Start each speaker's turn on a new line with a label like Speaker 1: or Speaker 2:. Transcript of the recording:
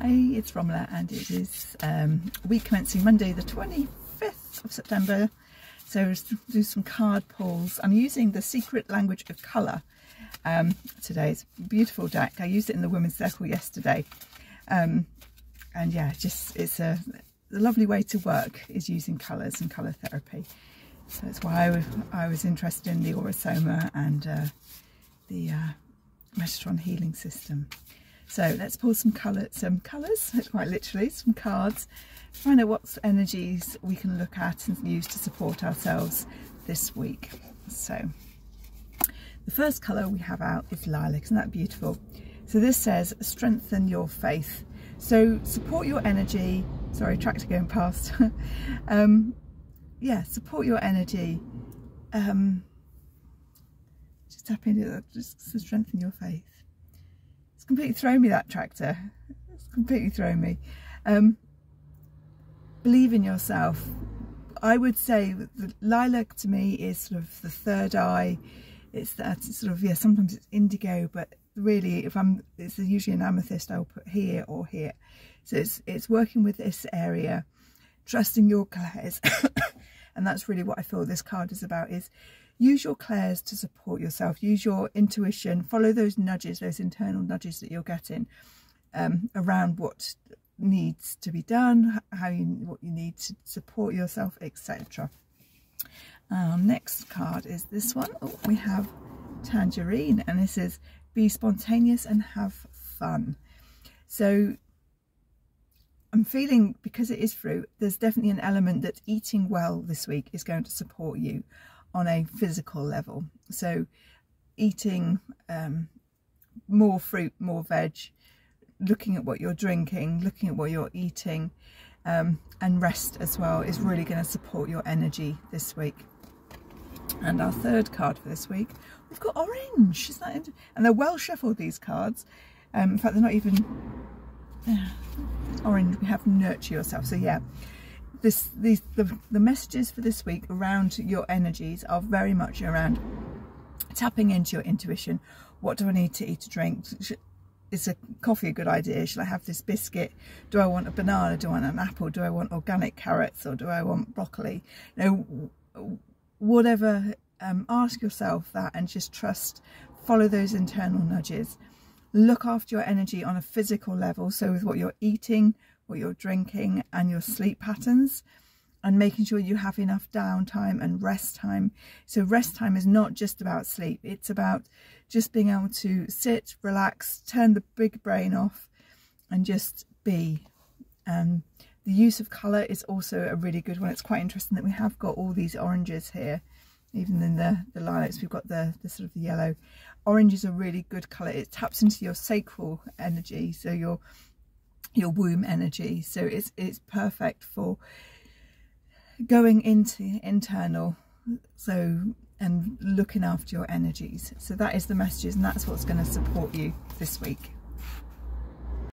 Speaker 1: Hi, it's Romella and it is um, week commencing Monday the 25th of September. So do some card pulls. I'm using the Secret Language of Colour um, today. It's a beautiful deck. I used it in the Women's Circle yesterday. Um, and yeah, just it's a, a, lovely way to work is using colours and colour therapy. So that's why I, I was interested in the Aura-Soma and uh, the uh, Metatron healing system. So let's pull some colour, some colours, quite literally, some cards, find out what energies we can look at and use to support ourselves this week. So the first colour we have out is lilac, isn't that beautiful? So this says strengthen your faith. So support your energy, sorry, tractor going past. um, yeah, support your energy. Um, just tap into it, just strengthen your faith. It's completely thrown me, that tractor. It's completely thrown me. Um, believe in yourself. I would say the lilac to me is sort of the third eye. It's that sort of, yeah, sometimes it's indigo, but really if I'm, it's usually an amethyst I'll put here or here. So it's, it's working with this area, trusting your clairs. and that's really what I feel this card is about is use your clairs to support yourself. Use your intuition. Follow those nudges those internal nudges that you're getting um, around what needs to be done how you what you need to support yourself etc our next card is this one. Oh, we have tangerine and this is be spontaneous and have fun. So I'm feeling because it is fruit there's definitely an element that eating well this week is going to support you on a physical level. So eating um, more fruit, more veg, looking at what you're drinking, looking at what you're eating, um, and rest as well is really going to support your energy this week. And our third card for this week, we've got orange. Is that and they're well shuffled these cards. Um, in fact, they're not even uh, orange. We have nurture yourself. So yeah, this the, the messages for this week around your energies are very much around tapping into your intuition. What do i need to eat to drink? Is a coffee a good idea? Should i have this biscuit? Do i want a banana? Do i want an apple? Do i want organic carrots or do i want broccoli? You know whatever um, ask yourself that and just trust follow those internal nudges look after your energy on a physical level so with what you're eating what you're drinking and your sleep patterns and making sure you have enough downtime and rest time. So rest time is not just about sleep. It's about just being able to sit, relax, turn the big brain off and just be. Um, the use of colour is also a really good one. It's quite interesting that we have got all these oranges here. Even in the, the lilacs, we've got the, the sort of the yellow. Orange is a really good colour. It taps into your sacral energy. So your your womb energy so it's it's perfect for going into internal so and looking after your energies so that is the messages and that's what's going to support you this week